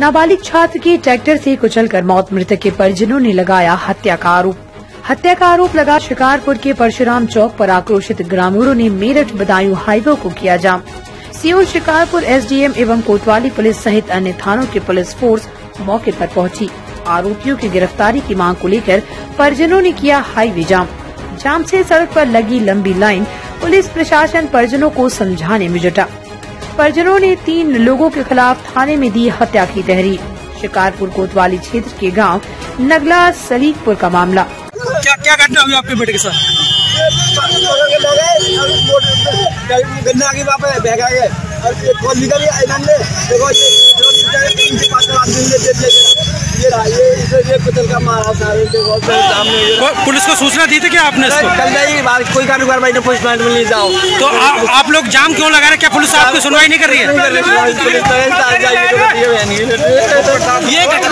नाबालिग छात्र की ट्रैक्टर से कुचलकर मौत, मृतक के परिजनों ने लगाया हत्या का आरोप। हत्या का आरोप लगा शिकारपुर के परशुराम चौक पर आक्रोशित ग्रामीणों ने मेरठ बदायूं हाईवे को किया जाम। सीओ शिकारपुर एसडीएम एवं कोतवाली पुलिस सहित अन्य थानों की पुलिस फोर्स मौके पर पहुँची। आरोपियों की गिरफ्तारी की मांग को लेकर परिजनों ने किया हाईवे जाम। जाम से सड़क पर लगी लंबी लाइन पुलिस प्रशासन परिजनों को समझाने में जुटा। परिजनों ने तीन लोगों के खिलाफ थाने में दी हत्या की तहरीर शिकारपुर कोतवाली क्षेत्र के गाँव नगला सलीकपुर का मामला क्या क्या घटना हुई आपके बेटे के साथ गन्ना के बाप है गए और निकल गया इन्होंने देखो ये ये का मारा सारे सामने पुलिस को सूचना दी थी क्या आपने इसको? कल नहीं बात कोई कारोबार भाई ने पुलिस में ले जाओ। तो आ, आप लोग जाम क्यों लगा रहे क्या पुलिस आपकी सुनवाई नहीं कर रही है? तो तो। ये घटना